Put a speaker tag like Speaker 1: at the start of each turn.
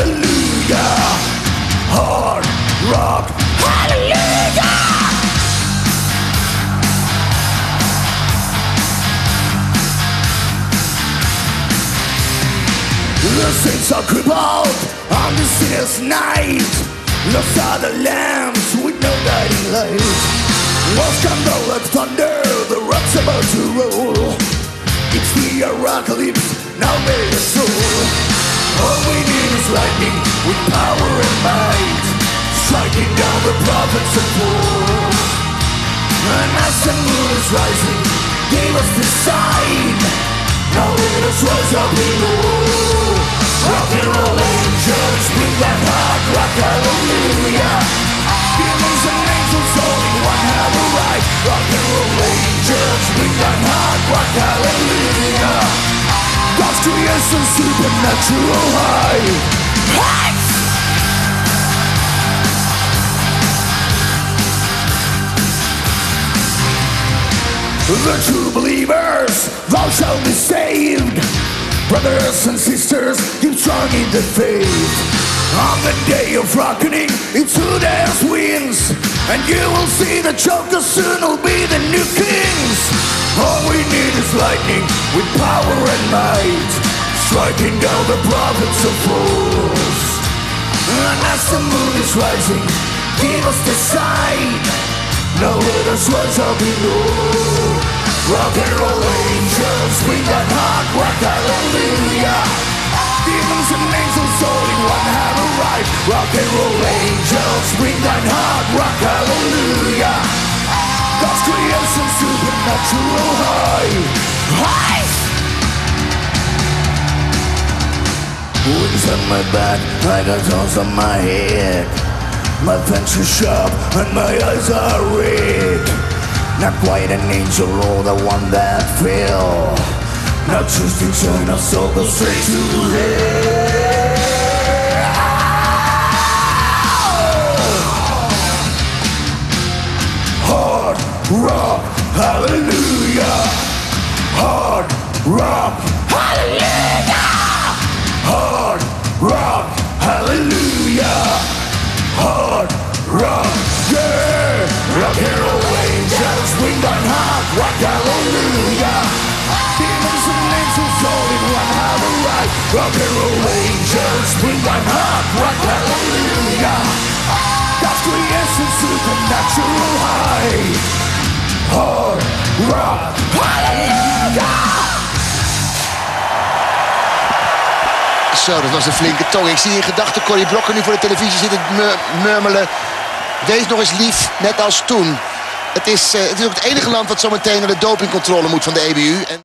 Speaker 1: Hallelujah. Hard rock. Hallelujah. The saints are crippled on the sinner's night. Lost are the lambs with no guiding light. Lost come the like thunder, the rock's about to roll. It's the apocalypse, now may your soul power and might, striking down the prophets and fools. And as the moon is rising, gave us the sign. Now let us rise up below. Rock and roll angels, bring that hard rock, hallelujah. Demons and angels, only one have a right. Rock and roll angels, bring that hard rock, hallelujah. God's creation, supernatural. The true believers, thou shalt be saved. Brothers and sisters, keep strong in the faith. On the day of reckoning, it's who dares wins. And you will see the Joker soon will be the new kings. All we need is lightning with power and might, striking down the prophets of fools. And as the moon is rising, give us the sign. Now let us rise up below. Rock and roll angels, bring that hard rock, hallelujah. Demons and angels, in one have arrived. Rock and roll angels, bring that hard rock, hallelujah. God's creation, supernatural high. High! Wings on my back, I got horns on my head. My fangs are sharp and my eyes are red. Not quite an angel or the one that fell. Not just in China, so go straight to hell. Hard rock, hallelujah. Hard rock, hallelujah. Hard rock, hallelujah hard rock, yeah. Rock and roll angels, wing on hard rock, hallelujah. Demons and angels, all in one have a right. Rock and roll angels, wing on hard rock, hallelujah. God's creation, supernatural high. Hard rock, hallelujah.
Speaker 2: Zo, dat was een flinke tong. Ik zie in gedachten Corrie Blokker nu voor de televisie zitten mur- murmelen. Wees nog eens lief, net als toen. Het is, eh, het is ook het enige land wat zometeen naar de dopingcontrole moet van de EBU.